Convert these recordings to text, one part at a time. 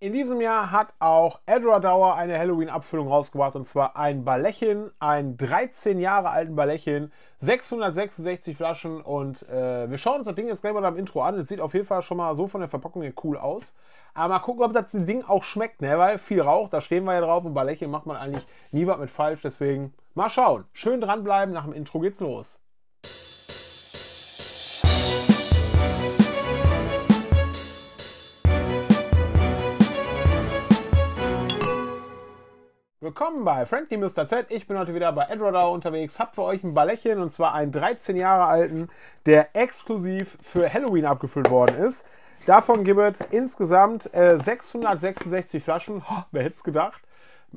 In diesem Jahr hat auch Edward Dauer eine Halloween-Abfüllung rausgebracht und zwar ein Ballechin, einen 13 Jahre alten Ballechin, 666 Flaschen und äh, wir schauen uns das Ding jetzt gleich mal beim Intro an. Es sieht auf jeden Fall schon mal so von der Verpackung her cool aus. Aber mal gucken, ob das Ding auch schmeckt, ne? weil viel Rauch, da stehen wir ja drauf und Ballechin macht man eigentlich nie was mit falsch, deswegen mal schauen. Schön dranbleiben, nach dem Intro geht's los. Willkommen bei Friendly Mr. Z. Ich bin heute wieder bei Edwardau unterwegs, hab für euch ein Ballettchen und zwar einen 13 Jahre alten, der exklusiv für Halloween abgefüllt worden ist. Davon gibt es insgesamt äh, 666 Flaschen, oh, wer hätte es gedacht,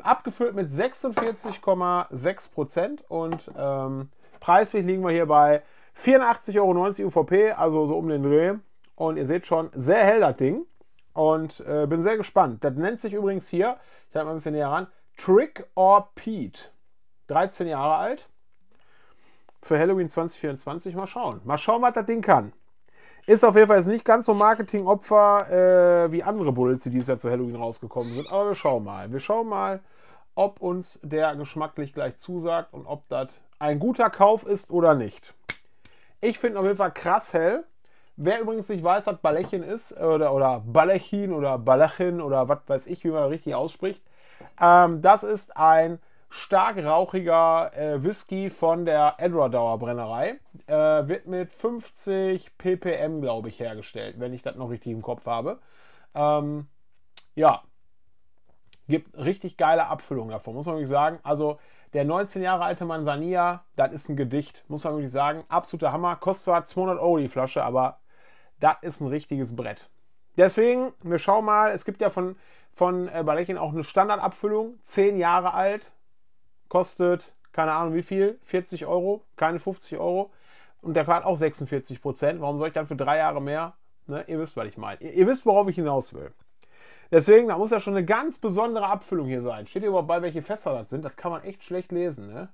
abgefüllt mit 46,6% und ähm, preislich liegen wir hier bei 84,90 Euro UVP, also so um den Dreh. Und ihr seht schon, sehr hell das Ding und äh, bin sehr gespannt. Das nennt sich übrigens hier, ich halte mal ein bisschen näher ran, Trick or Pete. 13 Jahre alt. Für Halloween 2024 mal schauen. Mal schauen, was das Ding kann. Ist auf jeden Fall jetzt nicht ganz so Marketingopfer äh, wie andere Bulls, die dieses Jahr zu Halloween rausgekommen sind. Aber wir schauen mal. Wir schauen mal, ob uns der geschmacklich gleich zusagt und ob das ein guter Kauf ist oder nicht. Ich finde auf jeden Fall krass hell. Wer übrigens nicht weiß, was Balechin ist, oder, oder Balechin oder Balachin oder was weiß ich, wie man richtig ausspricht, ähm, das ist ein stark rauchiger äh, Whisky von der Edwardauer Brennerei. Äh, wird mit 50 ppm, glaube ich, hergestellt, wenn ich das noch richtig im Kopf habe. Ähm, ja, gibt richtig geile Abfüllungen davon, muss man wirklich sagen. Also der 19 Jahre alte Manzanilla, das ist ein Gedicht, muss man wirklich sagen. Absoluter Hammer. Kostet zwar 200 Euro die Flasche, aber das ist ein richtiges Brett. Deswegen, wir schauen mal, es gibt ja von von äh, auch eine Standardabfüllung, 10 Jahre alt, kostet keine Ahnung wie viel, 40 Euro, keine 50 Euro. Und der hat auch 46 Prozent. Warum soll ich dann für drei Jahre mehr? Ne? Ihr wisst, was ich meine. Ihr, ihr, wisst, worauf ich hinaus will. Deswegen, da muss ja schon eine ganz besondere Abfüllung hier sein. Steht hier überhaupt bei, welche Fässer das sind? Das kann man echt schlecht lesen. Ne?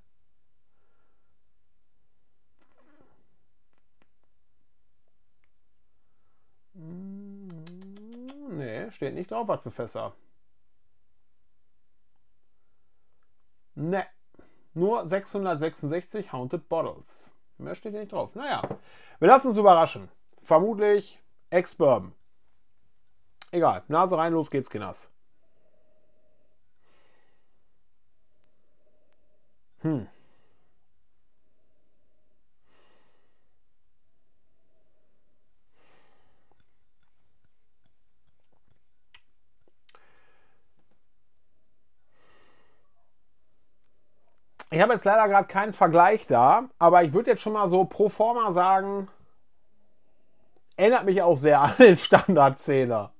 Steht nicht drauf, was für Fässer. Ne, nur 666 Haunted Bottles. Mehr steht hier nicht drauf. Naja, wir lassen uns überraschen. Vermutlich Ex-Bourbon. Egal, Nase rein, los geht's, Kinders. Hm. Ich habe jetzt leider gerade keinen Vergleich da, aber ich würde jetzt schon mal so pro forma sagen, erinnert mich auch sehr an den Standardzähler.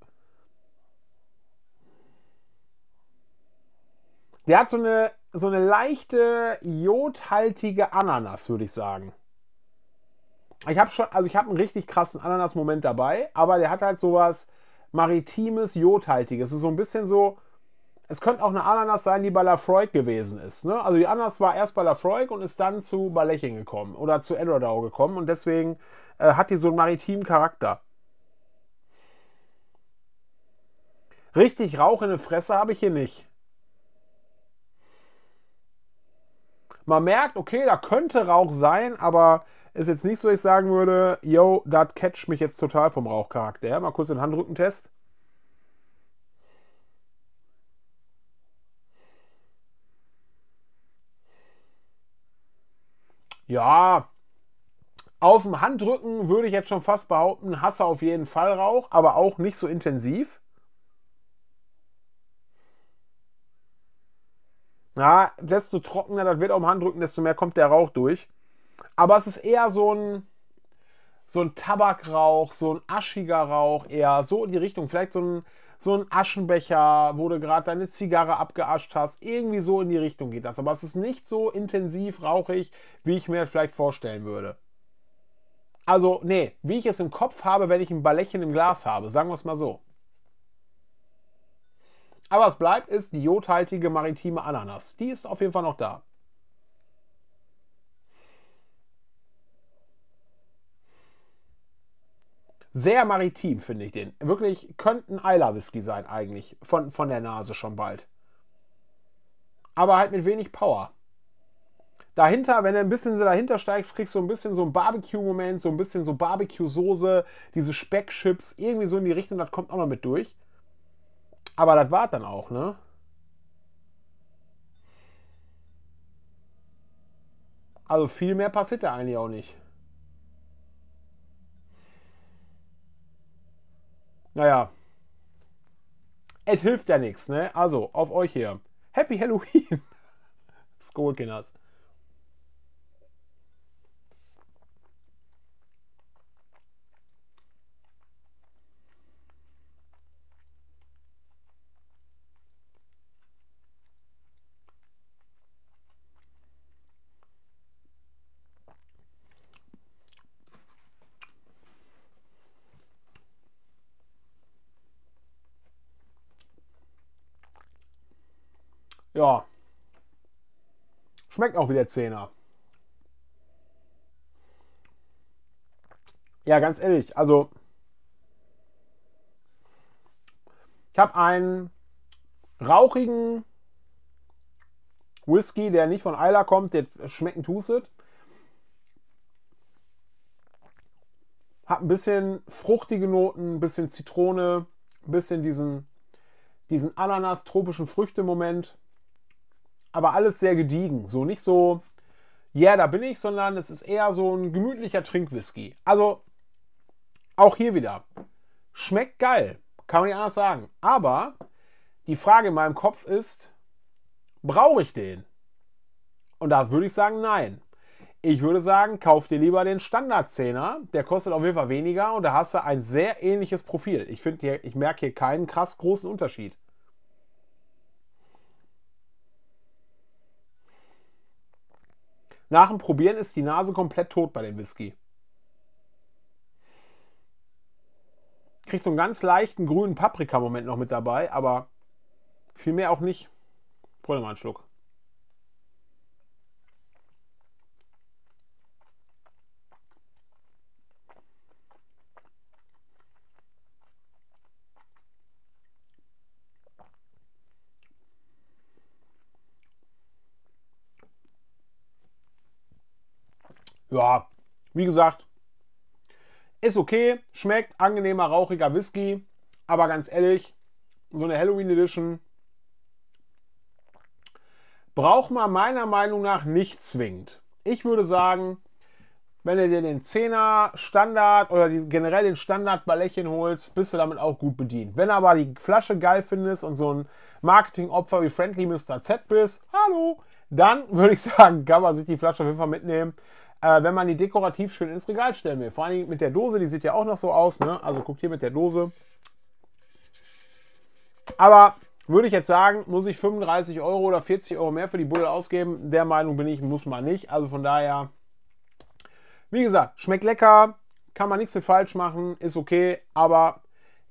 Der hat so eine, so eine leichte jodhaltige Ananas, würde ich sagen. Ich habe schon, also ich habe einen richtig krassen Ananas-Moment dabei, aber der hat halt sowas maritimes, jodhaltiges. Es ist so ein bisschen so, es könnte auch eine Ananas sein, die bei Lafroig gewesen ist. Ne? Also die Ananas war erst bei Lafroig und ist dann zu Baleching gekommen oder zu Edwardau gekommen und deswegen äh, hat die so einen maritimen Charakter. Richtig Rauch in der Fresse habe ich hier nicht. Man merkt, okay, da könnte Rauch sein, aber ist jetzt nicht so, dass ich sagen würde, yo, das catcht mich jetzt total vom Rauchcharakter. Mal kurz den Handrückentest. Ja, auf dem Handrücken würde ich jetzt schon fast behaupten, hasse auf jeden Fall Rauch, aber auch nicht so intensiv. Ja, desto trockener das wird auf dem Handrücken, desto mehr kommt der Rauch durch. Aber es ist eher so ein, so ein Tabakrauch, so ein aschiger Rauch, eher so in die Richtung. Vielleicht so ein, so ein Aschenbecher, wo du gerade deine Zigarre abgeascht hast. Irgendwie so in die Richtung geht das. Aber es ist nicht so intensiv rauchig, wie ich mir vielleicht vorstellen würde. Also, nee, wie ich es im Kopf habe, wenn ich ein Ballettchen im Glas habe. Sagen wir es mal so. Aber was bleibt, ist die jodhaltige maritime Ananas. Die ist auf jeden Fall noch da. Sehr maritim, finde ich den. Wirklich könnte ein Eiler Whisky sein, eigentlich. Von, von der Nase schon bald. Aber halt mit wenig Power. Dahinter, wenn du ein bisschen dahinter steigst, kriegst du ein bisschen so ein Barbecue-Moment, so ein bisschen so Barbecue-Soße, diese Speckchips, irgendwie so in die Richtung, das kommt auch noch mit durch. Aber das war dann auch, ne? Also viel mehr passiert da eigentlich auch nicht. Naja. Es hilft ja nichts, ne? Also, auf euch hier. Happy Halloween. Skullkinders. Ja. Schmeckt auch wie der Zehner. Ja, ganz ehrlich, also ich habe einen rauchigen Whisky, der nicht von Eiler kommt, der schmecken tusset. Hat ein bisschen fruchtige Noten, ein bisschen Zitrone, ein bisschen diesen, diesen Ananas-tropischen Früchte-Moment aber alles sehr gediegen. So nicht so, ja, yeah, da bin ich, sondern es ist eher so ein gemütlicher Trinkwhisky. Also auch hier wieder. Schmeckt geil, kann man nicht anders sagen. Aber die Frage in meinem Kopf ist, brauche ich den? Und da würde ich sagen, nein. Ich würde sagen, kauf dir lieber den Standard-Zehner. Der kostet auf jeden Fall weniger und da hast du ein sehr ähnliches Profil. Ich finde, ich merke hier keinen krass großen Unterschied. Nach dem Probieren ist die Nase komplett tot bei dem Whisky. Kriegt so einen ganz leichten grünen Paprika-Moment noch mit dabei, aber viel mehr auch nicht. Probier mal einen Schluck. Ja, wie gesagt, ist okay, schmeckt angenehmer, rauchiger Whisky, aber ganz ehrlich, so eine Halloween Edition braucht man meiner Meinung nach nicht zwingend. Ich würde sagen, wenn du dir den 10er Standard oder die, generell den Standard Ballechen holst, bist du damit auch gut bedient. Wenn du aber die Flasche geil findest und so ein Marketingopfer wie Friendly Mr. Z bist, hallo, dann würde ich sagen, kann man sich die Flasche auf jeden Fall mitnehmen äh, wenn man die dekorativ schön ins Regal stellen will. Vor allem mit der Dose, die sieht ja auch noch so aus. Ne? Also guckt hier mit der Dose. Aber würde ich jetzt sagen, muss ich 35 Euro oder 40 Euro mehr für die Bulle ausgeben? Der Meinung bin ich, muss man nicht. Also von daher, wie gesagt, schmeckt lecker, kann man nichts mit falsch machen, ist okay, aber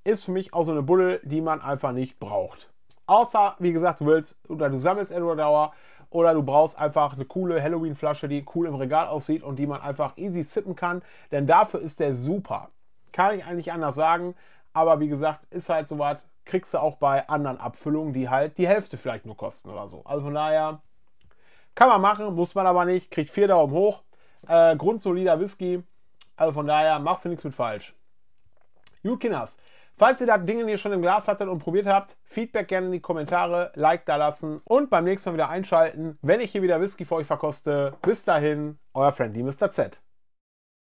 ist für mich auch so eine Bulle, die man einfach nicht braucht. Außer, wie gesagt, du willst oder du sammelst Edward Dauer oder du brauchst einfach eine coole Halloween-Flasche, die cool im Regal aussieht und die man einfach easy sippen kann. Denn dafür ist der super. Kann ich eigentlich anders sagen. Aber wie gesagt, ist halt soweit. Kriegst du auch bei anderen Abfüllungen, die halt die Hälfte vielleicht nur kosten oder so. Also von daher kann man machen, muss man aber nicht. Kriegt vier Daumen hoch. Äh, grundsolider Whisky. Also von daher machst du nichts mit falsch. Gut, Kinders. Falls ihr da Dinge hier schon im Glas hattet und probiert habt, Feedback gerne in die Kommentare, Like da lassen und beim nächsten Mal wieder einschalten, wenn ich hier wieder Whisky für euch verkoste. Bis dahin, euer Friendly Mr. Z.